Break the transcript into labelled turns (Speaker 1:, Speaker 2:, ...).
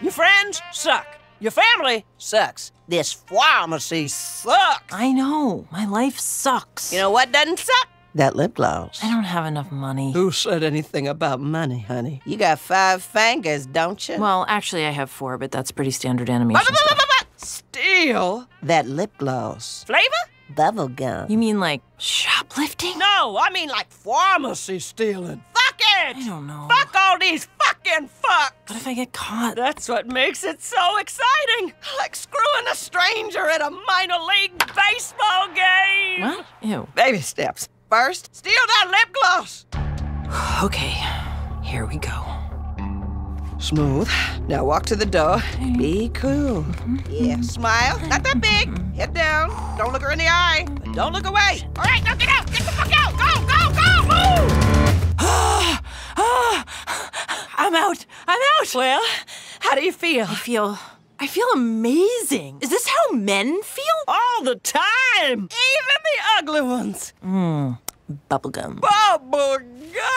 Speaker 1: Your friends suck. Your family sucks. This pharmacy sucks.
Speaker 2: I know. My life sucks.
Speaker 1: You know what doesn't suck? That lip gloss.
Speaker 2: I don't have enough money.
Speaker 1: Who said anything about money, honey? You got five fingers, don't you?
Speaker 2: Well, actually, I have four, but that's pretty standard animation.
Speaker 1: Steal that lip gloss. Flavor? Bubble gum.
Speaker 2: You mean like shoplifting?
Speaker 1: No, I mean like pharmacy stealing. Fuck it!
Speaker 2: I don't know.
Speaker 1: Fuck all these fucks!
Speaker 2: What if I get caught?
Speaker 1: That's what makes it so exciting! Like screwing a stranger at a minor league baseball game!
Speaker 2: What? Ew.
Speaker 1: Baby steps. First, steal that lip gloss!
Speaker 2: Okay, here we go.
Speaker 1: Smooth. Now walk to the door. Be cool. Mm-hmm. Yeah, smile. Not that big. Mm-hmm. Head down. Don't look her in the eye. But don't look away. All right, now get out. Get the fuck out.
Speaker 2: I'm out. I'm out.
Speaker 1: Well, how do you feel?
Speaker 2: I feel. I feel amazing. Is this how men feel?
Speaker 1: All the time. Even the ugly ones. Mmm.
Speaker 2: Bubblegum.
Speaker 1: Bubble gum.